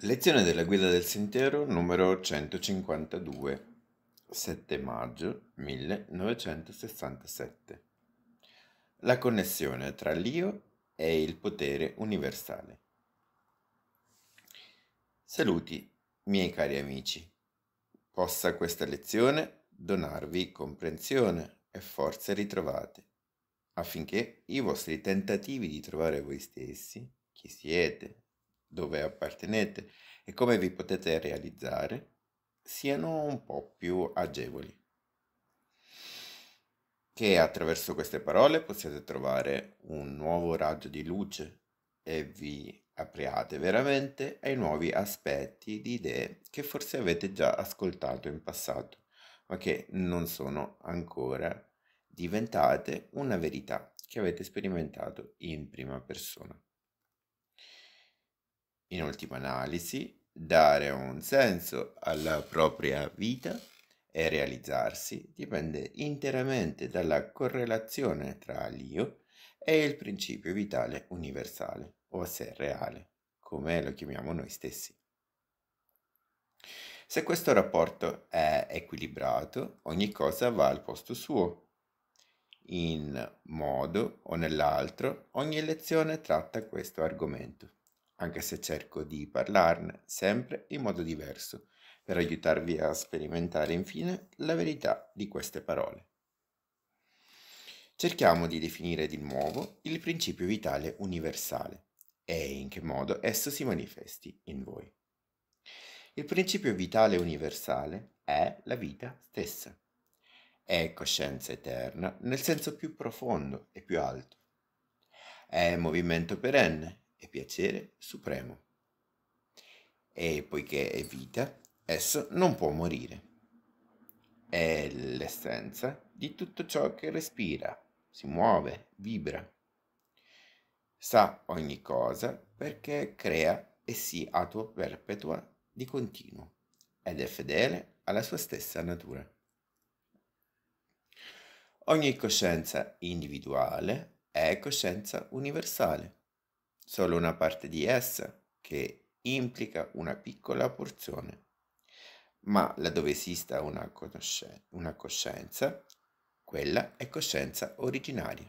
Lezione della guida del sentiero numero 152, 7 maggio 1967. La connessione tra l'io e il potere universale. Saluti, miei cari amici. Possa questa lezione donarvi comprensione e forze ritrovate, affinché i vostri tentativi di trovare voi stessi, chi siete, dove appartenete e come vi potete realizzare siano un po' più agevoli. Che attraverso queste parole possiate trovare un nuovo raggio di luce e vi apriate veramente ai nuovi aspetti di idee che forse avete già ascoltato in passato, ma che non sono ancora diventate una verità che avete sperimentato in prima persona. In ultima analisi, dare un senso alla propria vita e realizzarsi dipende interamente dalla correlazione tra l'io e il principio vitale universale, o sé reale, come lo chiamiamo noi stessi. Se questo rapporto è equilibrato, ogni cosa va al posto suo. In modo o nell'altro, ogni lezione tratta questo argomento anche se cerco di parlarne sempre in modo diverso, per aiutarvi a sperimentare infine la verità di queste parole. Cerchiamo di definire di nuovo il principio vitale universale e in che modo esso si manifesti in voi. Il principio vitale universale è la vita stessa. È coscienza eterna nel senso più profondo e più alto. È movimento perenne e piacere supremo. E poiché è vita, esso non può morire. È l'essenza di tutto ciò che respira, si muove, vibra. Sa ogni cosa perché crea e si auto-perpetua di continuo ed è fedele alla sua stessa natura. Ogni coscienza individuale è coscienza universale solo una parte di essa che implica una piccola porzione. Ma laddove esista una, conoscenza, una coscienza, quella è coscienza originaria.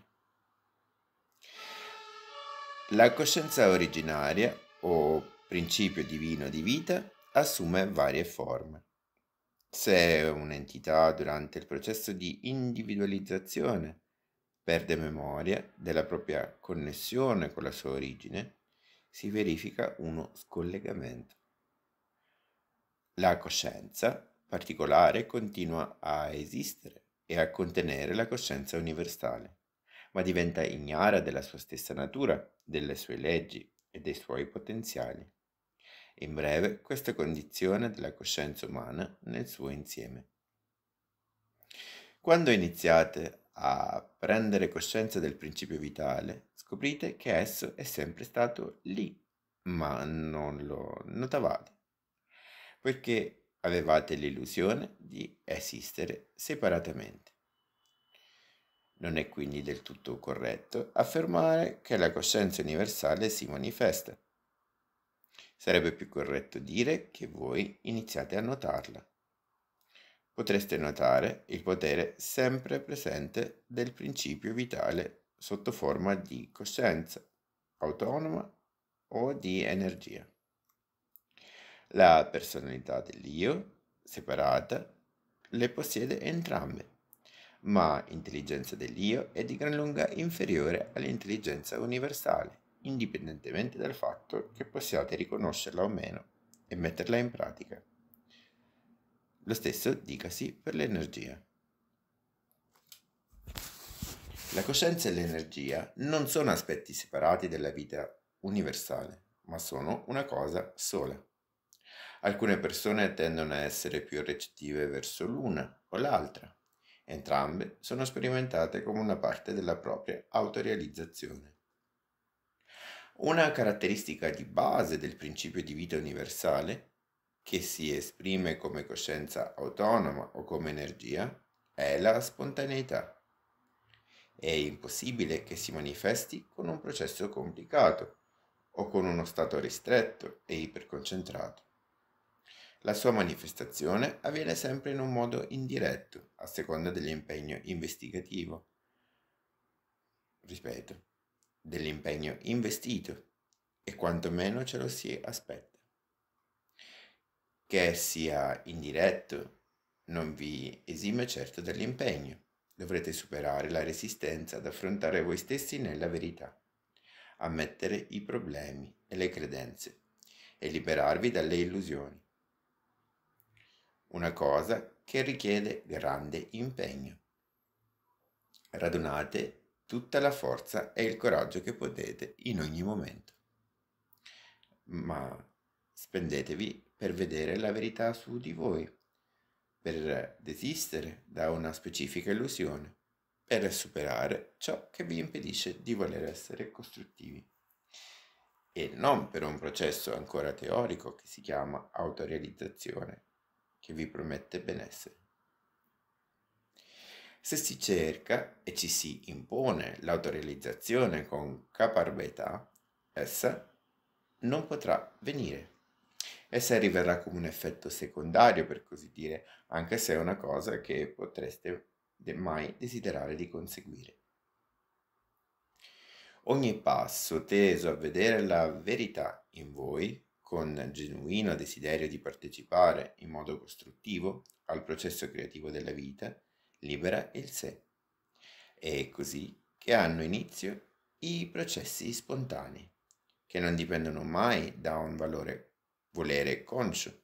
La coscienza originaria o principio divino di vita assume varie forme. Se un'entità durante il processo di individualizzazione perde memoria della propria connessione con la sua origine, si verifica uno scollegamento. La coscienza particolare continua a esistere e a contenere la coscienza universale, ma diventa ignara della sua stessa natura, delle sue leggi e dei suoi potenziali. In breve, questa condizione della coscienza umana nel suo insieme. Quando iniziate a prendere coscienza del principio vitale, scoprite che esso è sempre stato lì, ma non lo notavate, perché avevate l'illusione di esistere separatamente. Non è quindi del tutto corretto affermare che la coscienza universale si manifesta. Sarebbe più corretto dire che voi iniziate a notarla potreste notare il potere sempre presente del principio vitale sotto forma di coscienza autonoma o di energia. La personalità dell'io, separata, le possiede entrambe, ma l'intelligenza dell'io è di gran lunga inferiore all'intelligenza universale, indipendentemente dal fatto che possiate riconoscerla o meno e metterla in pratica. Lo stesso dicasi per l'energia. La coscienza e l'energia non sono aspetti separati della vita universale, ma sono una cosa sola. Alcune persone tendono a essere più recettive verso l'una o l'altra. Entrambe sono sperimentate come una parte della propria autorealizzazione. Una caratteristica di base del principio di vita universale che si esprime come coscienza autonoma o come energia è la spontaneità. È impossibile che si manifesti con un processo complicato o con uno stato ristretto e iperconcentrato. La sua manifestazione avviene sempre in un modo indiretto, a seconda dell'impegno investigativo. Ripeto, dell'impegno investito e quanto meno ce lo si aspetta. Che sia indiretto non vi esime certo dall'impegno. Dovrete superare la resistenza ad affrontare voi stessi nella verità, ammettere i problemi e le credenze e liberarvi dalle illusioni. Una cosa che richiede grande impegno. Radunate tutta la forza e il coraggio che potete in ogni momento. Ma spendetevi per vedere la verità su di voi per desistere da una specifica illusione, per superare ciò che vi impedisce di voler essere costruttivi e non per un processo ancora teorico che si chiama autorealizzazione, che vi promette benessere. Se si cerca e ci si impone l'autorealizzazione con caparbetà, essa non potrà venire essa arriverà come un effetto secondario, per così dire, anche se è una cosa che potreste mai desiderare di conseguire. Ogni passo teso a vedere la verità in voi, con genuino desiderio di partecipare in modo costruttivo al processo creativo della vita, libera il sé. È così che hanno inizio i processi spontanei, che non dipendono mai da un valore volere conscio.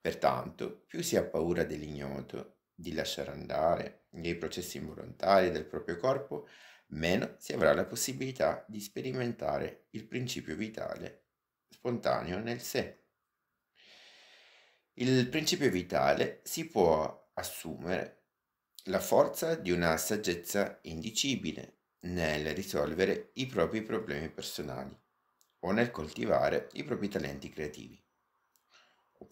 Pertanto, più si ha paura dell'ignoto, di lasciare andare, dei processi involontari del proprio corpo, meno si avrà la possibilità di sperimentare il principio vitale spontaneo nel sé. Il principio vitale si può assumere la forza di una saggezza indicibile nel risolvere i propri problemi personali o nel coltivare i propri talenti creativi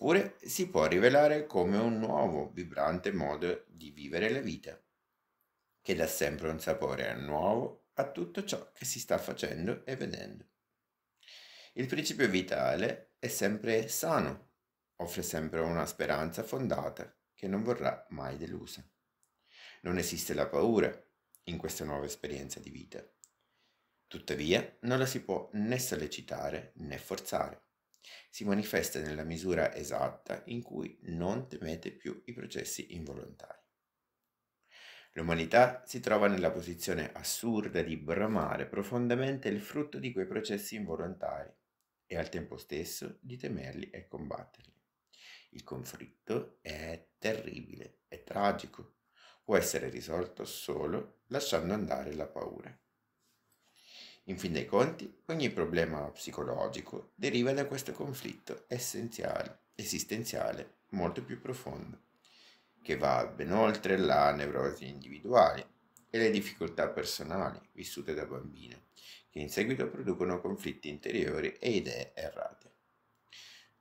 oppure si può rivelare come un nuovo, vibrante modo di vivere la vita, che dà sempre un sapore nuovo a tutto ciò che si sta facendo e vedendo. Il principio vitale è sempre sano, offre sempre una speranza fondata che non vorrà mai delusa. Non esiste la paura in questa nuova esperienza di vita. Tuttavia non la si può né sollecitare né forzare si manifesta nella misura esatta in cui non temete più i processi involontari. L'umanità si trova nella posizione assurda di bramare profondamente il frutto di quei processi involontari e al tempo stesso di temerli e combatterli. Il conflitto è terribile, è tragico, può essere risolto solo lasciando andare la paura. In fin dei conti, ogni problema psicologico deriva da questo conflitto essenziale, esistenziale, molto più profondo, che va ben oltre la nevrosi individuale e le difficoltà personali vissute da bambino, che in seguito producono conflitti interiori e idee errate.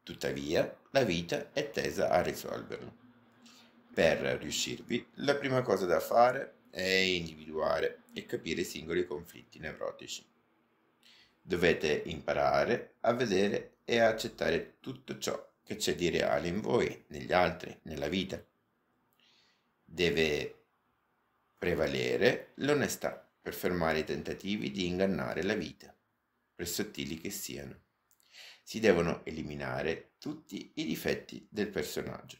Tuttavia, la vita è tesa a risolverlo. Per riuscirvi, la prima cosa da fare è individuare e capire i singoli conflitti nevrotici. Dovete imparare a vedere e a accettare tutto ciò che c'è di reale in voi, negli altri, nella vita. Deve prevalere l'onestà per fermare i tentativi di ingannare la vita, per sottili che siano. Si devono eliminare tutti i difetti del personaggio.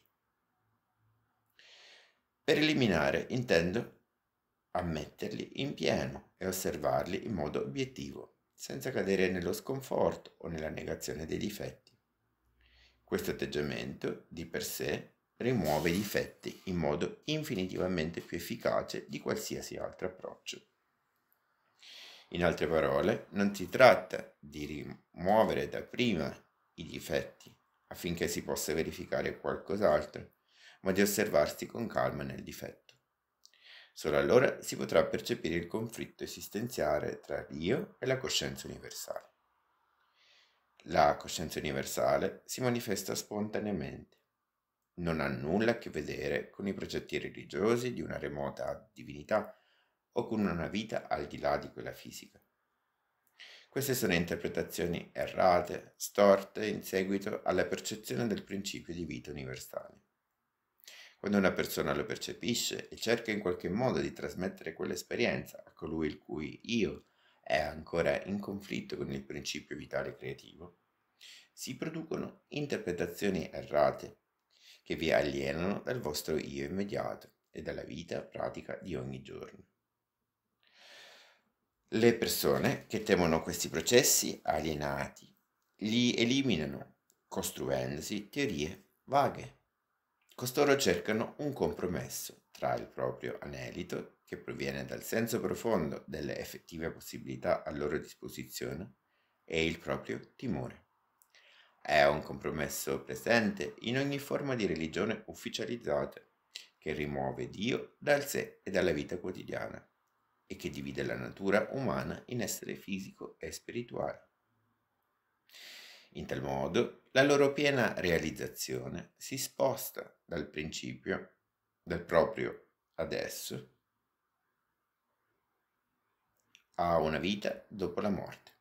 Per eliminare intendo ammetterli in pieno e osservarli in modo obiettivo senza cadere nello sconforto o nella negazione dei difetti. Questo atteggiamento, di per sé, rimuove i difetti in modo infinitivamente più efficace di qualsiasi altro approccio. In altre parole, non si tratta di rimuovere da prima i difetti affinché si possa verificare qualcos'altro, ma di osservarsi con calma nel difetto. Solo allora si potrà percepire il conflitto esistenziale tra Dio e la coscienza universale. La coscienza universale si manifesta spontaneamente. Non ha nulla a che vedere con i progetti religiosi di una remota divinità o con una vita al di là di quella fisica. Queste sono interpretazioni errate, storte in seguito alla percezione del principio di vita universale. Quando una persona lo percepisce e cerca in qualche modo di trasmettere quell'esperienza a colui il cui io è ancora in conflitto con il principio vitale creativo, si producono interpretazioni errate che vi alienano dal vostro io immediato e dalla vita pratica di ogni giorno. Le persone che temono questi processi alienati li eliminano costruendosi teorie vaghe. Costoro cercano un compromesso tra il proprio anelito, che proviene dal senso profondo delle effettive possibilità a loro disposizione, e il proprio timore. È un compromesso presente in ogni forma di religione ufficializzata, che rimuove Dio dal sé e dalla vita quotidiana e che divide la natura umana in essere fisico e spirituale. In tal modo, la loro piena realizzazione si sposta dal principio, dal proprio adesso, a una vita dopo la morte.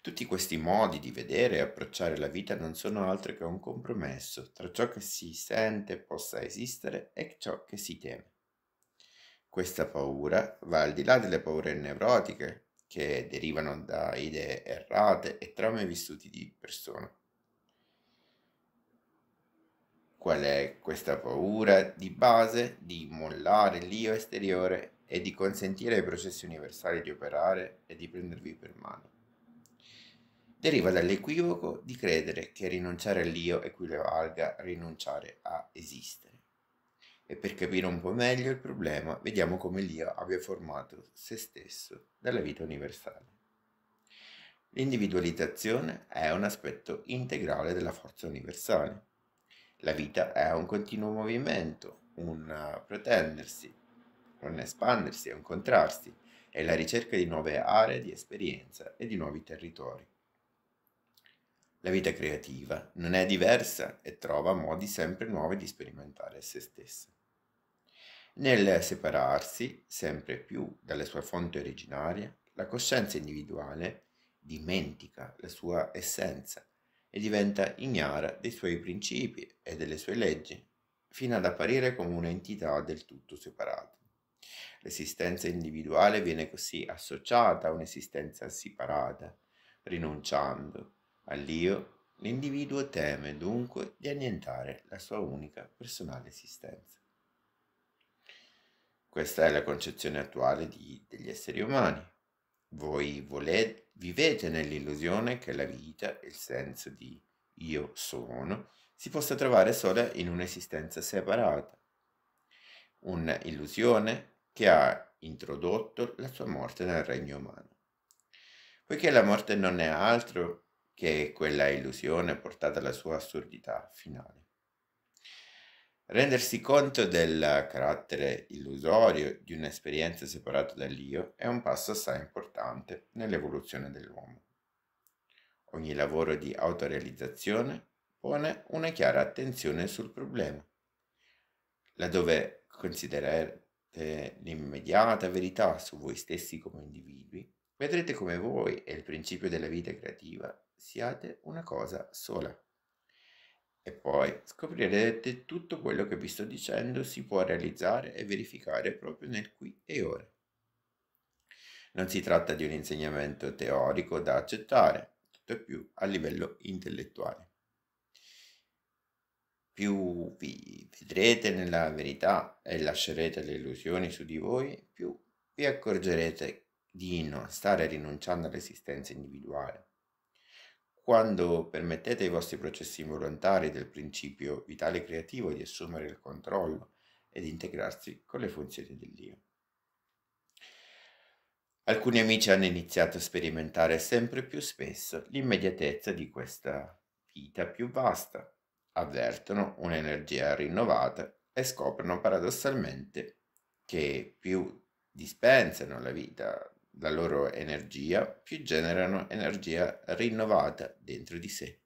Tutti questi modi di vedere e approcciare la vita non sono altro che un compromesso tra ciò che si sente possa esistere e ciò che si teme. Questa paura va al di là delle paure neurotiche che derivano da idee errate e traumi vissuti di persona. Qual è questa paura di base di mollare l'io esteriore e di consentire ai processi universali di operare e di prendervi per mano? Deriva dall'equivoco di credere che rinunciare all'io equivalga a rinunciare a esistere. E per capire un po' meglio il problema, vediamo come l'io abbia formato se stesso dalla vita universale. L'individualizzazione è un aspetto integrale della forza universale. La vita è un continuo movimento, un pretendersi, un espandersi, un incontrarsi, è la ricerca di nuove aree di esperienza e di nuovi territori. La vita creativa non è diversa e trova modi sempre nuovi di sperimentare se stessa. Nel separarsi sempre più dalle sue fonti originarie, la coscienza individuale dimentica la sua essenza e diventa ignara dei suoi principi e delle sue leggi, fino ad apparire come un'entità del tutto separata. L'esistenza individuale viene così associata a un'esistenza separata, rinunciando all'io, l'individuo teme dunque di annientare la sua unica personale esistenza. Questa è la concezione attuale di, degli esseri umani. Voi volete, vivete nell'illusione che la vita, il senso di io sono, si possa trovare sola in un'esistenza separata. Un'illusione che ha introdotto la sua morte nel regno umano. Poiché la morte non è altro che quella illusione portata alla sua assurdità finale. Rendersi conto del carattere illusorio di un'esperienza separata dall'io è un passo assai importante nell'evoluzione dell'uomo. Ogni lavoro di autorealizzazione pone una chiara attenzione sul problema. Laddove considerate l'immediata verità su voi stessi come individui, vedrete come voi e il principio della vita creativa siate una cosa sola. E poi scoprirete tutto quello che vi sto dicendo si può realizzare e verificare proprio nel qui e ora. Non si tratta di un insegnamento teorico da accettare, tutto più a livello intellettuale. Più vi vedrete nella verità e lascerete le illusioni su di voi, più vi accorgerete di non stare rinunciando all'esistenza individuale quando permettete ai vostri processi involontari del principio vitale creativo di assumere il controllo ed integrarsi con le funzioni dell'io. Alcuni amici hanno iniziato a sperimentare sempre più spesso l'immediatezza di questa vita più vasta, avvertono un'energia rinnovata e scoprono paradossalmente che più dispensano la vita la loro energia, più generano energia rinnovata dentro di sé.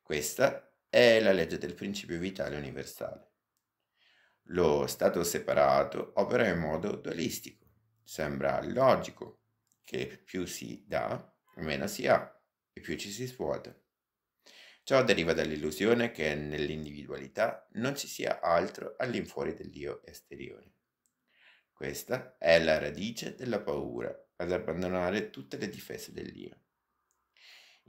Questa è la legge del principio vitale universale. Lo stato separato opera in modo dualistico. Sembra logico che più si dà, meno si ha e più ci si svuota. Ciò deriva dall'illusione che nell'individualità non ci sia altro all'infuori dell'io esteriore. Questa è la radice della paura ad abbandonare tutte le difese dell'io.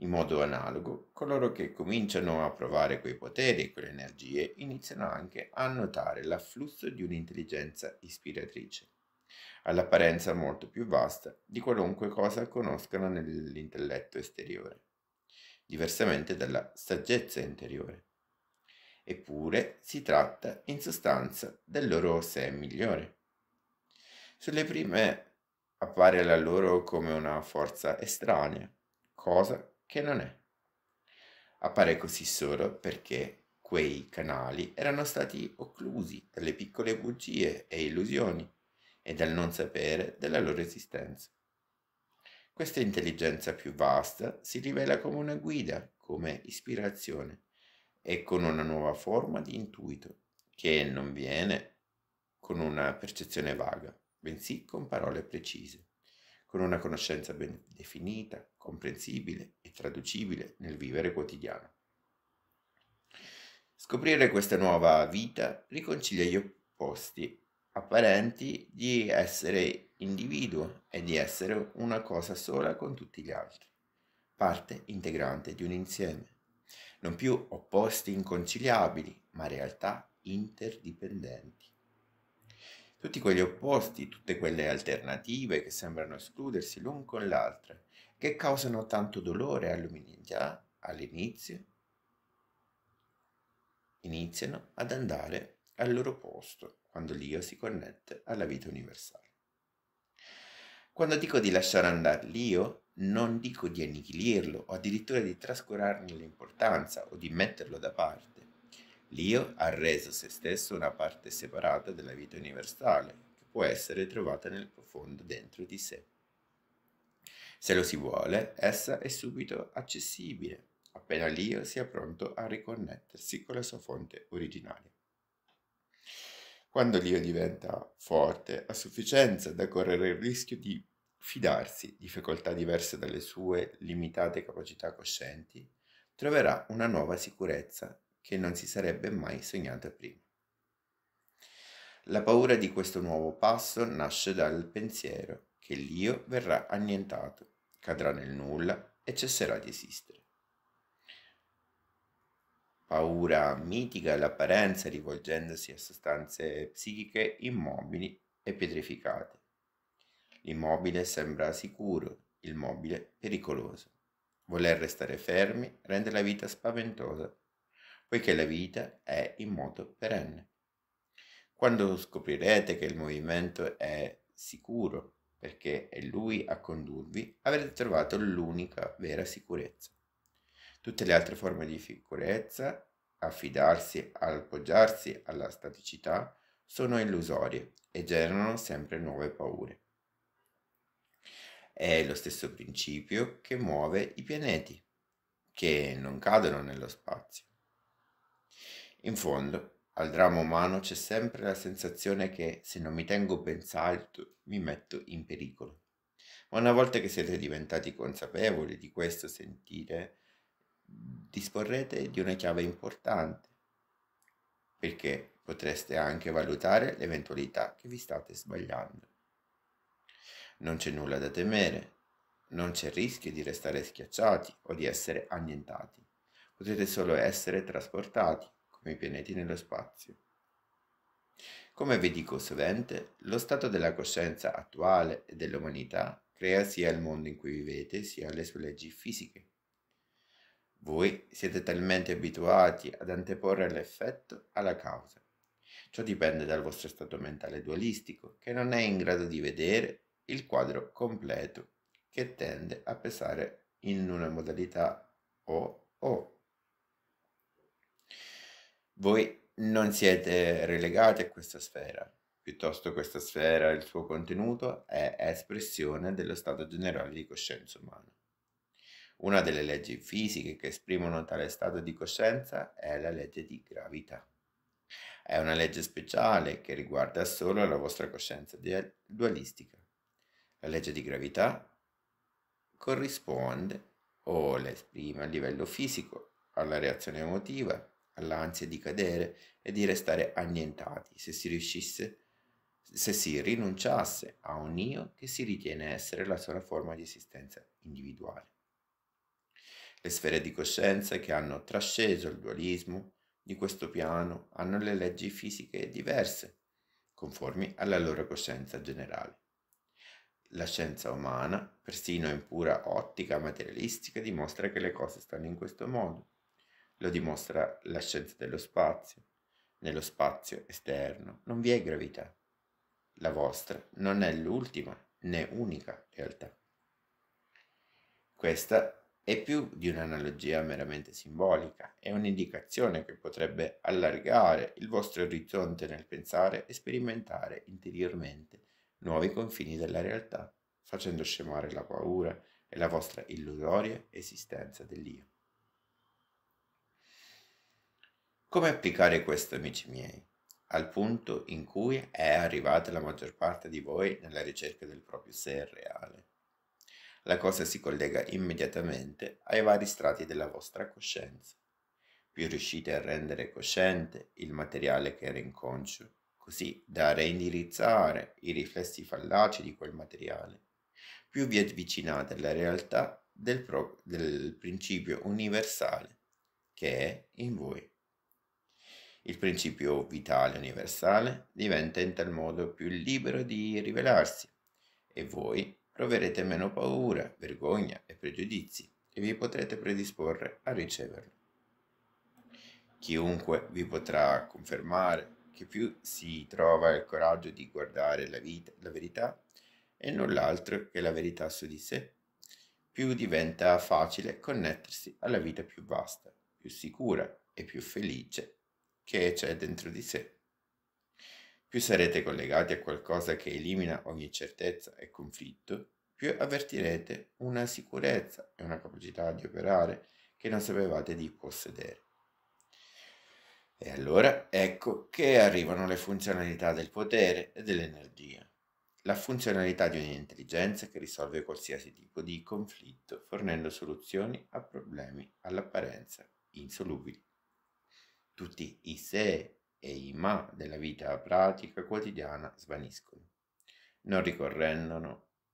In modo analogo, coloro che cominciano a provare quei poteri e quelle energie iniziano anche a notare l'afflusso di un'intelligenza ispiratrice, all'apparenza molto più vasta di qualunque cosa conoscano nell'intelletto esteriore, diversamente dalla saggezza interiore. Eppure si tratta in sostanza del loro sé migliore. Sulle prime appare la loro come una forza estranea, cosa che non è. Appare così solo perché quei canali erano stati occlusi dalle piccole bugie e illusioni e dal non sapere della loro esistenza. Questa intelligenza più vasta si rivela come una guida, come ispirazione e con una nuova forma di intuito che non viene con una percezione vaga, bensì con parole precise con una conoscenza ben definita, comprensibile e traducibile nel vivere quotidiano. Scoprire questa nuova vita riconcilia gli opposti apparenti di essere individuo e di essere una cosa sola con tutti gli altri, parte integrante di un insieme, non più opposti inconciliabili, ma realtà interdipendenti tutti quegli opposti, tutte quelle alternative che sembrano escludersi l'un con l'altra, che causano tanto dolore all'umanità all'inizio, iniziano ad andare al loro posto quando l'io si connette alla vita universale. Quando dico di lasciare andare l'io, non dico di annichilirlo o addirittura di trascurarne l'importanza o di metterlo da parte L'io ha reso se stesso una parte separata della vita universale, che può essere trovata nel profondo dentro di sé. Se lo si vuole, essa è subito accessibile, appena l'io sia pronto a riconnettersi con la sua fonte originaria. Quando l'io diventa forte a sufficienza da correre il rischio di fidarsi di facoltà diverse dalle sue limitate capacità coscienti, troverà una nuova sicurezza che non si sarebbe mai sognata prima. La paura di questo nuovo passo nasce dal pensiero che l'io verrà annientato, cadrà nel nulla e cesserà di esistere. Paura mitica all'apparenza rivolgendosi a sostanze psichiche immobili e pietrificate. L'immobile sembra sicuro, il mobile pericoloso. Voler restare fermi rende la vita spaventosa poiché la vita è in moto perenne. Quando scoprirete che il movimento è sicuro, perché è lui a condurvi, avrete trovato l'unica vera sicurezza. Tutte le altre forme di sicurezza, affidarsi, appoggiarsi alla staticità, sono illusorie e generano sempre nuove paure. È lo stesso principio che muove i pianeti, che non cadono nello spazio. In fondo, al dramma umano c'è sempre la sensazione che se non mi tengo ben salto mi metto in pericolo. Ma una volta che siete diventati consapevoli di questo sentire, disporrete di una chiave importante, perché potreste anche valutare l'eventualità che vi state sbagliando. Non c'è nulla da temere, non c'è rischio di restare schiacciati o di essere annientati. Potete solo essere trasportati come i pianeti nello spazio. Come vi dico sovente, lo stato della coscienza attuale e dell'umanità crea sia il mondo in cui vivete sia le sue leggi fisiche. Voi siete talmente abituati ad anteporre l'effetto alla causa. Ciò dipende dal vostro stato mentale dualistico, che non è in grado di vedere il quadro completo, che tende a pesare in una modalità o o voi non siete relegati a questa sfera, piuttosto questa sfera, il suo contenuto è espressione dello stato generale di coscienza umana. Una delle leggi fisiche che esprimono tale stato di coscienza è la legge di gravità. È una legge speciale che riguarda solo la vostra coscienza dualistica. La legge di gravità corrisponde o la esprime a livello fisico alla reazione emotiva, all'ansia di cadere e di restare annientati se si riuscisse se si rinunciasse a un io che si ritiene essere la sola forma di esistenza individuale. Le sfere di coscienza che hanno trasceso il dualismo di questo piano hanno le leggi fisiche diverse, conformi alla loro coscienza generale. La scienza umana, persino in pura ottica materialistica, dimostra che le cose stanno in questo modo. Lo dimostra la scienza dello spazio. Nello spazio esterno non vi è gravità. La vostra non è l'ultima né unica realtà. Questa è più di un'analogia meramente simbolica, è un'indicazione che potrebbe allargare il vostro orizzonte nel pensare e sperimentare interiormente nuovi confini della realtà, facendo scemare la paura e la vostra illusoria esistenza dell'io. Come applicare questo, amici miei, al punto in cui è arrivata la maggior parte di voi nella ricerca del proprio sé reale? La cosa si collega immediatamente ai vari strati della vostra coscienza. Più riuscite a rendere cosciente il materiale che era inconscio, così da reindirizzare i riflessi fallaci di quel materiale, più vi avvicinate alla realtà del, pro- del principio universale che è in voi. Il principio vitale universale diventa in tal modo più libero di rivelarsi e voi proverete meno paura, vergogna e pregiudizi e vi potrete predisporre a riceverlo. Chiunque vi potrà confermare che più si trova il coraggio di guardare la, vita, la verità e null'altro che la verità su di sé, più diventa facile connettersi alla vita più vasta, più sicura e più felice che c'è dentro di sé. Più sarete collegati a qualcosa che elimina ogni certezza e conflitto, più avvertirete una sicurezza e una capacità di operare che non sapevate di possedere. E allora ecco che arrivano le funzionalità del potere e dell'energia. La funzionalità di un'intelligenza che risolve qualsiasi tipo di conflitto fornendo soluzioni a problemi all'apparenza insolubili. Tutti i se e i ma della vita pratica quotidiana svaniscono, non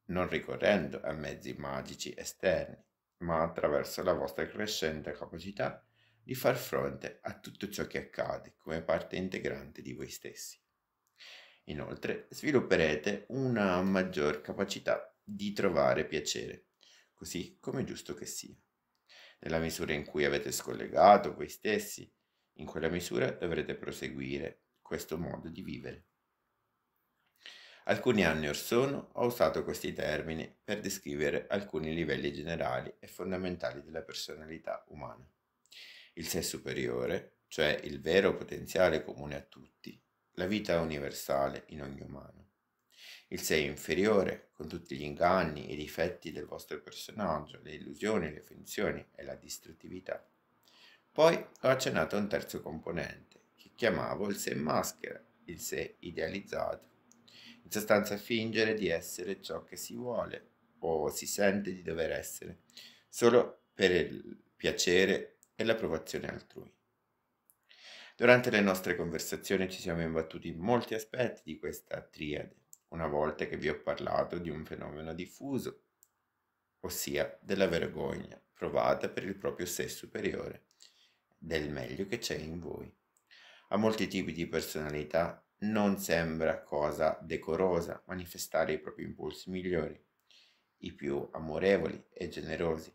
non ricorrendo a mezzi magici esterni, ma attraverso la vostra crescente capacità di far fronte a tutto ciò che accade come parte integrante di voi stessi. Inoltre svilupperete una maggior capacità di trovare piacere, così come è giusto che sia. Nella misura in cui avete scollegato voi stessi, in quella misura dovrete proseguire questo modo di vivere. Alcuni anni or sono ho usato questi termini per descrivere alcuni livelli generali e fondamentali della personalità umana il sé superiore, cioè il vero potenziale comune a tutti, la vita universale in ogni umano. Il sé inferiore, con tutti gli inganni i difetti del vostro personaggio, le illusioni, le finzioni e la distruttività. Poi ho accennato a un terzo componente, che chiamavo il sé maschera, il sé idealizzato. In sostanza fingere di essere ciò che si vuole o si sente di dover essere, solo per il piacere e l'approvazione altrui. Durante le nostre conversazioni ci siamo imbattuti in molti aspetti di questa triade, una volta che vi ho parlato di un fenomeno diffuso, ossia della vergogna provata per il proprio sé superiore, del meglio che c'è in voi. A molti tipi di personalità non sembra cosa decorosa manifestare i propri impulsi migliori, i più amorevoli e generosi,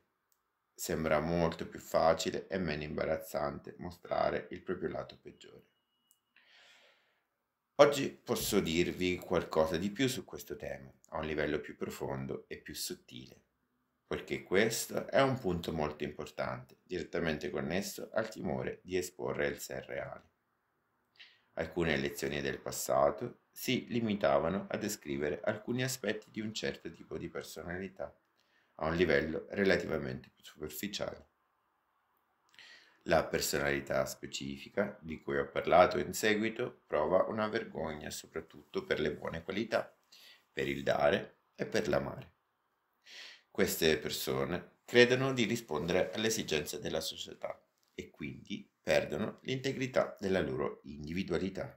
sembra molto più facile e meno imbarazzante mostrare il proprio lato peggiore. Oggi posso dirvi qualcosa di più su questo tema, a un livello più profondo e più sottile, poiché questo è un punto molto importante, direttamente connesso al timore di esporre il sé reale. Alcune lezioni del passato si limitavano a descrivere alcuni aspetti di un certo tipo di personalità a un livello relativamente più superficiale. La personalità specifica di cui ho parlato in seguito prova una vergogna soprattutto per le buone qualità, per il dare e per l'amare. Queste persone credono di rispondere alle esigenze della società e quindi perdono l'integrità della loro individualità.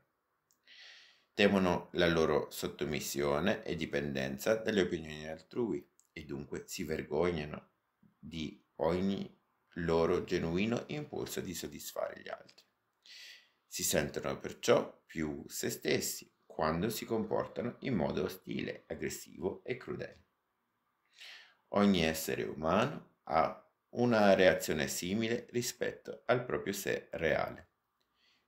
Temono la loro sottomissione e dipendenza dalle opinioni altrui e dunque si vergognano di ogni loro genuino impulso di soddisfare gli altri. Si sentono perciò più se stessi quando si comportano in modo ostile, aggressivo e crudele. Ogni essere umano ha una reazione simile rispetto al proprio sé reale.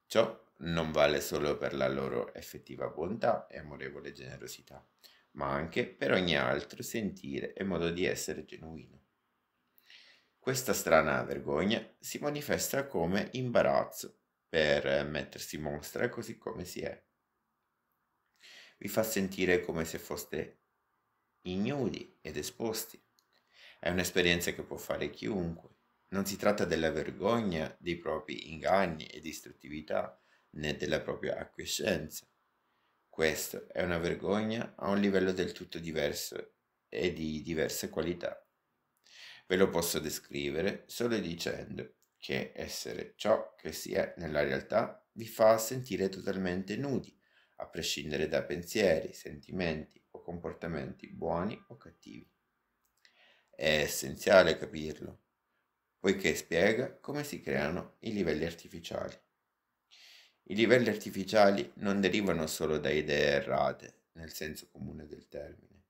Ciò non vale solo per la loro effettiva bontà e amorevole generosità, ma anche per ogni altro sentire e modo di essere genuino. Questa strana vergogna si manifesta come imbarazzo per mettersi in mostra così come si è. Vi fa sentire come se foste ignudi ed esposti è un'esperienza che può fare chiunque. Non si tratta della vergogna dei propri inganni e distruttività, né della propria acquiescenza. Questa è una vergogna a un livello del tutto diverso e di diverse qualità. Ve lo posso descrivere solo dicendo che essere ciò che si è nella realtà vi fa sentire totalmente nudi, a prescindere da pensieri, sentimenti o comportamenti buoni o cattivi. È essenziale capirlo, poiché spiega come si creano i livelli artificiali. I livelli artificiali non derivano solo da idee errate, nel senso comune del termine.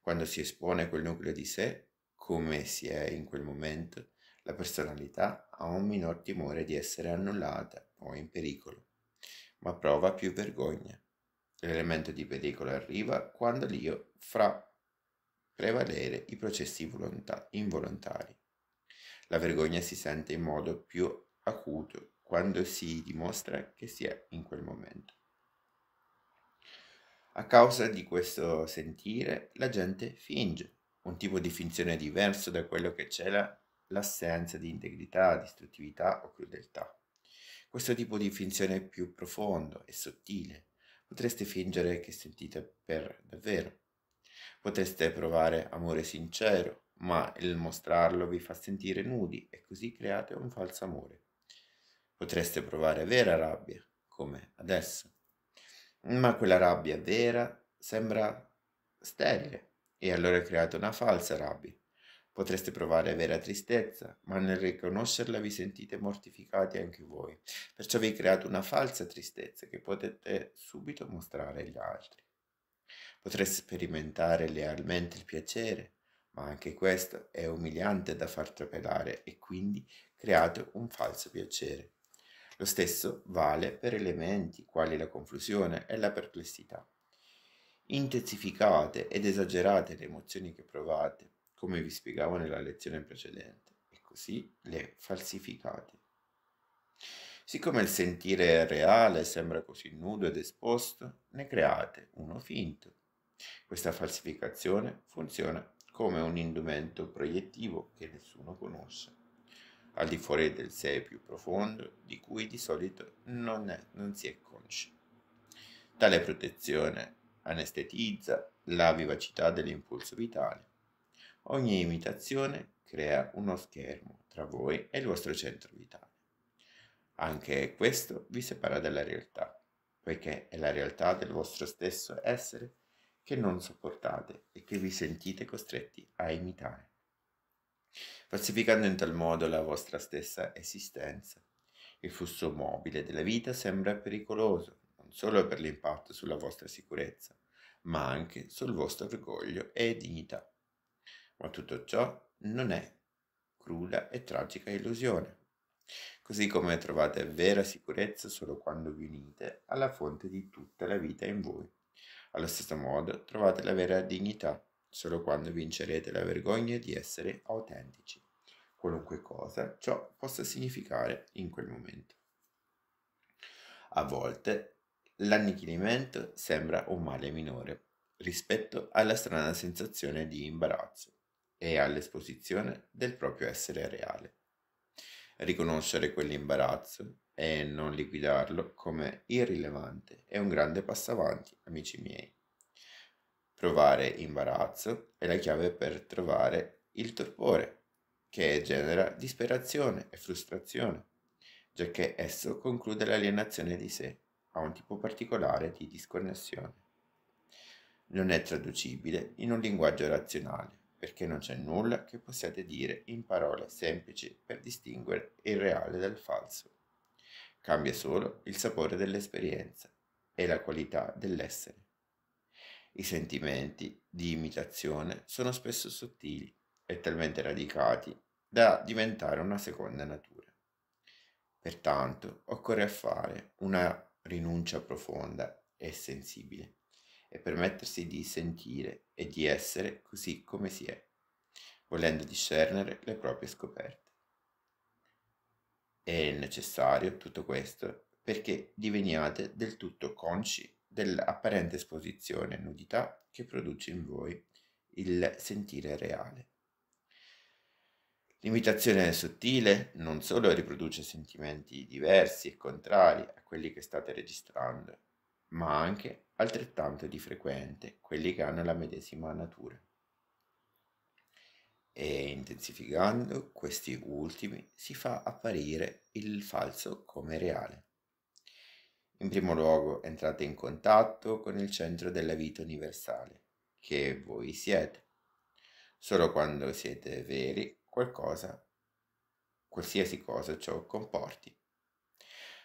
Quando si espone quel nucleo di sé, come si è in quel momento, la personalità ha un minor timore di essere annullata o in pericolo, ma prova più vergogna. L'elemento di pericolo arriva quando l'io fra prevalere i processi volonta- involontari. La vergogna si sente in modo più acuto quando si dimostra che si è in quel momento. A causa di questo sentire, la gente finge, un tipo di finzione diverso da quello che cela l'assenza di integrità, distruttività o crudeltà. Questo tipo di finzione è più profondo e sottile. Potreste fingere che sentite per davvero, Potreste provare amore sincero, ma il mostrarlo vi fa sentire nudi e così create un falso amore. Potreste provare vera rabbia, come adesso, ma quella rabbia vera sembra sterile e allora create una falsa rabbia. Potreste provare vera tristezza, ma nel riconoscerla vi sentite mortificati anche voi. Perciò vi create una falsa tristezza che potete subito mostrare agli altri. Potreste sperimentare lealmente il piacere, ma anche questo è umiliante da far trapelare e quindi create un falso piacere. Lo stesso vale per elementi quali la confusione e la perplessità. Intensificate ed esagerate le emozioni che provate, come vi spiegavo nella lezione precedente, e così le falsificate. Siccome il sentire reale sembra così nudo ed esposto, ne create uno finto questa falsificazione funziona come un indumento proiettivo che nessuno conosce, al di fuori del sé più profondo di cui di solito non, è, non si è consci. Tale protezione anestetizza la vivacità dell'impulso vitale. Ogni imitazione crea uno schermo tra voi e il vostro centro vitale. Anche questo vi separa dalla realtà, poiché è la realtà del vostro stesso essere che non sopportate e che vi sentite costretti a imitare, falsificando in tal modo la vostra stessa esistenza. Il flusso mobile della vita sembra pericoloso, non solo per l'impatto sulla vostra sicurezza, ma anche sul vostro orgoglio e dignità. Ma tutto ciò non è cruda e tragica illusione. Così come trovate vera sicurezza solo quando vi unite alla fonte di tutta la vita in voi. Allo stesso modo trovate la vera dignità solo quando vincerete la vergogna di essere autentici, qualunque cosa ciò possa significare in quel momento. A volte l'annichilimento sembra un male minore rispetto alla strana sensazione di imbarazzo e all'esposizione del proprio essere reale. Riconoscere quell'imbarazzo e non liquidarlo come irrilevante è un grande passo avanti, amici miei. Provare imbarazzo è la chiave per trovare il torpore, che genera disperazione e frustrazione, giacché esso conclude l'alienazione di sé a un tipo particolare di disconnessione. Non è traducibile in un linguaggio razionale, perché non c'è nulla che possiate dire in parole semplici per distinguere il reale dal falso. Cambia solo il sapore dell'esperienza e la qualità dell'essere. I sentimenti di imitazione sono spesso sottili e talmente radicati da diventare una seconda natura. Pertanto occorre fare una rinuncia profonda e sensibile e permettersi di sentire e di essere così come si è, volendo discernere le proprie scoperte. È necessario tutto questo perché diveniate del tutto consci dell'apparente esposizione e nudità che produce in voi il sentire reale. L'imitazione sottile non solo riproduce sentimenti diversi e contrari a quelli che state registrando, ma anche altrettanto di frequente quelli che hanno la medesima natura. E intensificando questi ultimi si fa apparire il falso come reale. In primo luogo entrate in contatto con il centro della vita universale, che voi siete. Solo quando siete veri qualcosa, qualsiasi cosa ciò comporti.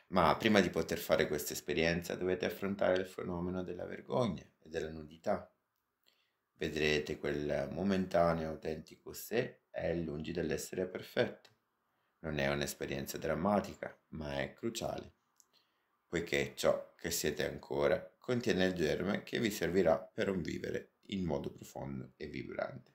Ma prima di poter fare questa esperienza dovete affrontare il fenomeno della vergogna e della nudità. Vedrete quel momentaneo autentico sé è lungi dall'essere perfetto. Non è un'esperienza drammatica, ma è cruciale, poiché ciò che siete ancora contiene il germe che vi servirà per un vivere in modo profondo e vibrante.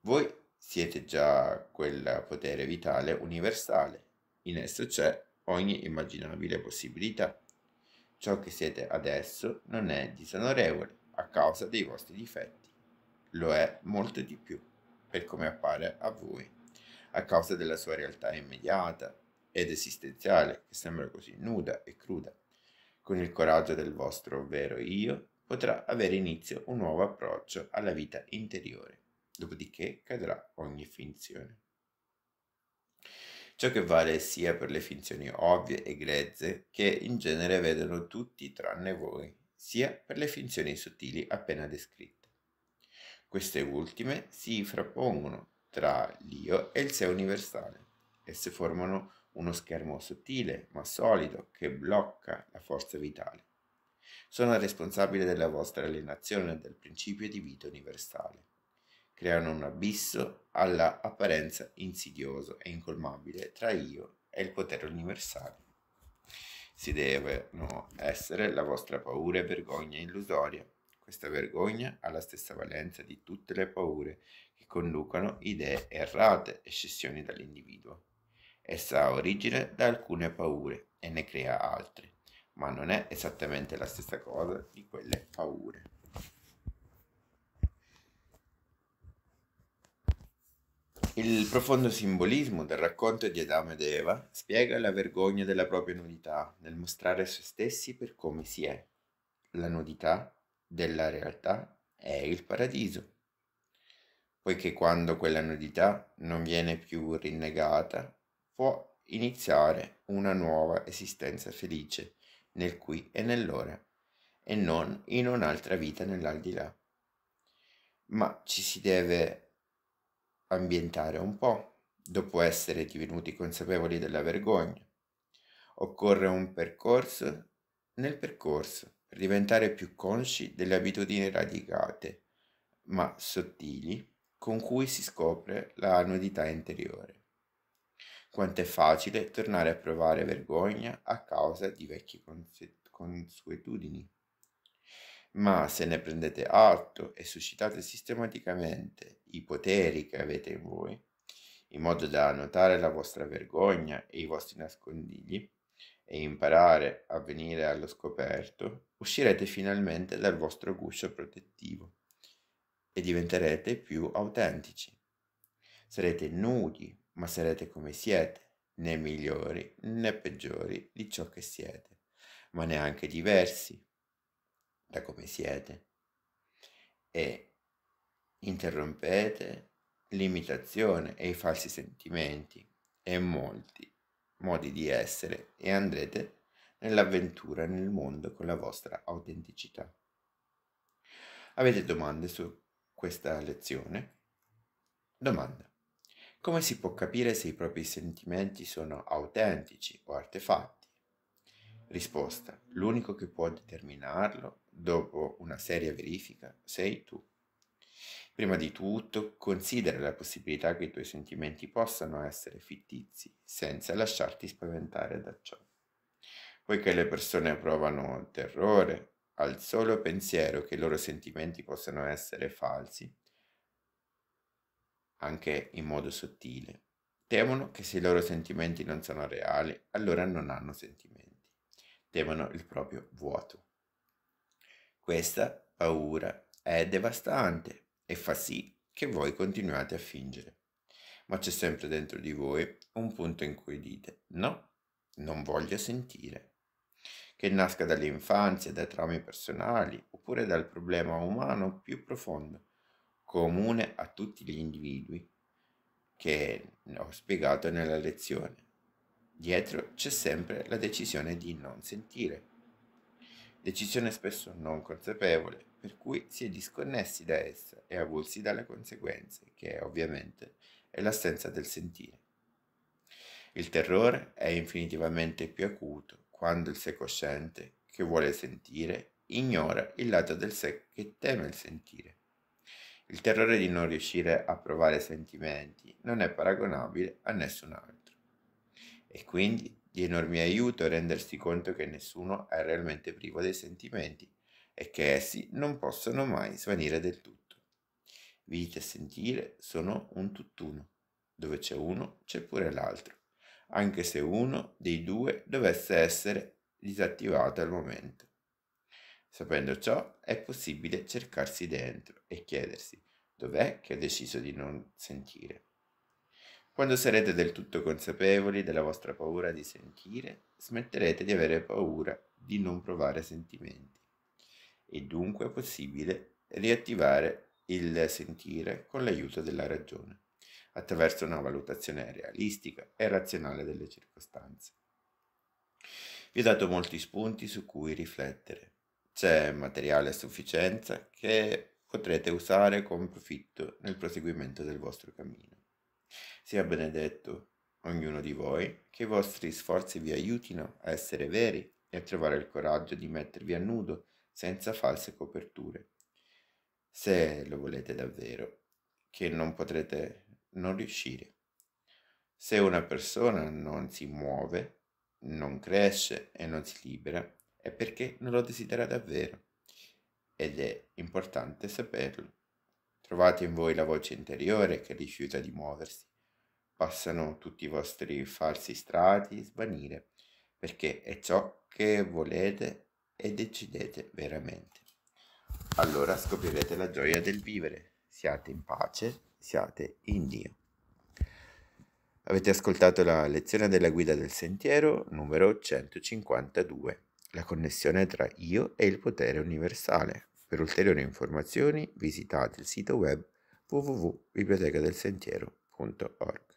Voi siete già quel potere vitale universale. In esso c'è ogni immaginabile possibilità. Ciò che siete adesso non è disonorevole a causa dei vostri difetti. Lo è molto di più, per come appare a voi, a causa della sua realtà immediata ed esistenziale, che sembra così nuda e cruda. Con il coraggio del vostro vero io potrà avere inizio un nuovo approccio alla vita interiore dopodiché cadrà ogni finzione. Ciò che vale sia per le finzioni ovvie e grezze, che in genere vedono tutti tranne voi, sia per le finzioni sottili appena descritte. Queste ultime si frappongono tra l'io e il sé universale. Esse formano uno schermo sottile ma solido che blocca la forza vitale. Sono responsabili della vostra alienazione del principio di vita universale creano un abisso alla apparenza insidioso e incolmabile tra io e il potere universale. Si devono essere la vostra paura e vergogna illusoria. Questa vergogna ha la stessa valenza di tutte le paure che conducono idee errate e scissioni dall'individuo. Essa ha origine da alcune paure e ne crea altre, ma non è esattamente la stessa cosa di quelle paure. Il profondo simbolismo del racconto di Adamo ed Eva spiega la vergogna della propria nudità nel mostrare se stessi per come si è. La nudità della realtà è il paradiso, poiché quando quella nudità non viene più rinnegata, può iniziare una nuova esistenza felice nel qui e nell'ora, e non in un'altra vita nell'aldilà. Ma ci si deve ambientare un po', dopo essere divenuti consapevoli della vergogna. Occorre un percorso nel percorso per diventare più consci delle abitudini radicate, ma sottili, con cui si scopre la nudità interiore. Quanto è facile tornare a provare vergogna a causa di vecchie consuetudini ma se ne prendete atto e suscitate sistematicamente i poteri che avete in voi, in modo da notare la vostra vergogna e i vostri nascondigli, e imparare a venire allo scoperto, uscirete finalmente dal vostro guscio protettivo e diventerete più autentici. Sarete nudi, ma sarete come siete, né migliori né peggiori di ciò che siete, ma neanche diversi da come siete e interrompete l'imitazione e i falsi sentimenti e molti modi di essere e andrete nell'avventura nel mondo con la vostra autenticità. Avete domande su questa lezione? Domanda. Come si può capire se i propri sentimenti sono autentici o artefatti? Risposta. L'unico che può determinarlo, dopo una seria verifica, sei tu. Prima di tutto, considera la possibilità che i tuoi sentimenti possano essere fittizi, senza lasciarti spaventare da ciò. Poiché le persone provano terrore al solo pensiero che i loro sentimenti possano essere falsi, anche in modo sottile. Temono che se i loro sentimenti non sono reali, allora non hanno sentimenti. Temono il proprio vuoto. Questa paura è devastante e fa sì che voi continuate a fingere. Ma c'è sempre dentro di voi un punto in cui dite no, non voglio sentire. Che nasca dall'infanzia, dai traumi personali oppure dal problema umano più profondo comune a tutti gli individui che ho spiegato nella lezione. Dietro c'è sempre la decisione di non sentire. Decisione spesso non consapevole, per cui si è disconnessi da essa e avulsi dalle conseguenze, che ovviamente è l'assenza del sentire. Il terrore è infinitivamente più acuto quando il sé cosciente, che vuole sentire, ignora il lato del sé che teme il sentire. Il terrore di non riuscire a provare sentimenti non è paragonabile a nessun altro. E quindi di enorme aiuto rendersi conto che nessuno è realmente privo dei sentimenti e che essi non possono mai svanire del tutto. Vita e sentire sono un tutt'uno. Dove c'è uno, c'è pure l'altro, anche se uno dei due dovesse essere disattivato al momento. Sapendo ciò, è possibile cercarsi dentro e chiedersi dov'è che ho deciso di non sentire. Quando sarete del tutto consapevoli della vostra paura di sentire, smetterete di avere paura di non provare sentimenti e dunque è possibile riattivare il sentire con l'aiuto della ragione, attraverso una valutazione realistica e razionale delle circostanze. Vi ho dato molti spunti su cui riflettere c'è materiale a sufficienza che potrete usare con profitto nel proseguimento del vostro cammino. Sia benedetto ognuno di voi, che i vostri sforzi vi aiutino a essere veri e a trovare il coraggio di mettervi a nudo senza false coperture. Se lo volete davvero, che non potrete non riuscire. Se una persona non si muove, non cresce e non si libera, è perché non lo desidera davvero. Ed è importante saperlo. Trovate in voi la voce interiore che rifiuta di muoversi. Passano tutti i vostri falsi strati svanire, perché è ciò che volete e decidete veramente. Allora scoprirete la gioia del vivere. Siate in pace, siate in Dio. Avete ascoltato la lezione della guida del sentiero numero 152 la connessione tra io e il potere universale. Per ulteriori informazioni visitate il sito web www.bibliotecadelsentiero.org.